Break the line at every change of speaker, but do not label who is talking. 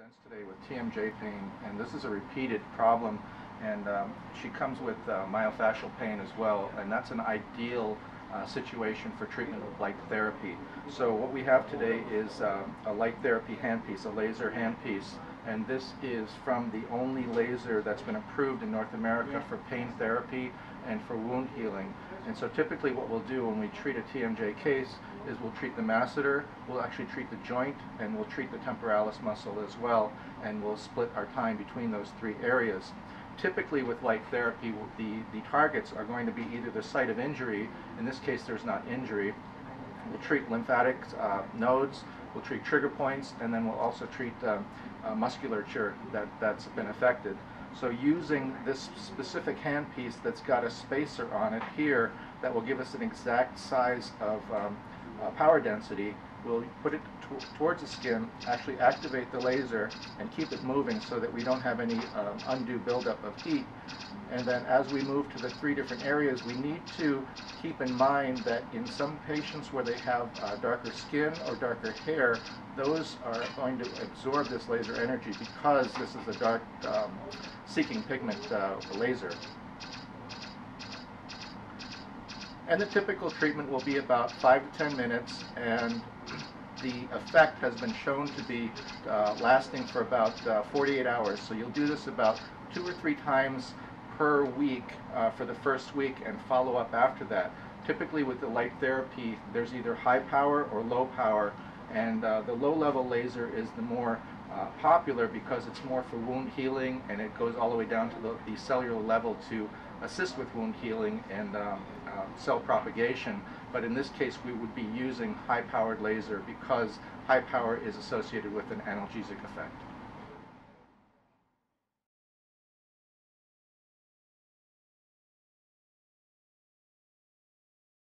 presents today with TMJ pain, and this is a repeated problem. And um, she comes with uh, myofascial pain as well, and that's an ideal uh, situation for treatment with light therapy. So what we have today is uh, a light therapy handpiece, a laser handpiece, and this is from the only laser that's been approved in North America for pain therapy and for wound healing. And so typically what we'll do when we treat a TMJ case is we'll treat the masseter, we'll actually treat the joint, and we'll treat the temporalis muscle as well, and we'll split our time between those three areas. Typically with light therapy, the, the targets are going to be either the site of injury, in this case there's not injury, we'll treat lymphatic uh, nodes, we'll treat trigger points, and then we'll also treat um, uh, musculature that, that's been affected. So using this specific handpiece that's got a spacer on it here that will give us an exact size of um, uh, power density, we'll put it towards the skin, actually activate the laser and keep it moving so that we don't have any um, undue buildup of heat. And then as we move to the three different areas, we need to keep in mind that in some patients where they have uh, darker skin or darker hair, those are going to absorb this laser energy because this is a dark um, seeking pigment uh, laser. And the typical treatment will be about 5 to 10 minutes and the effect has been shown to be uh, lasting for about uh, 48 hours. So you'll do this about two or three times per week uh, for the first week and follow up after that. Typically with the light therapy, there's either high power or low power, and uh, the low level laser is the more uh, popular because it's more for wound healing and it goes all the way down to the, the cellular level to assist with wound healing and um, uh, cell propagation. But in this case, we would be using high-powered laser because high power is associated with an analgesic effect.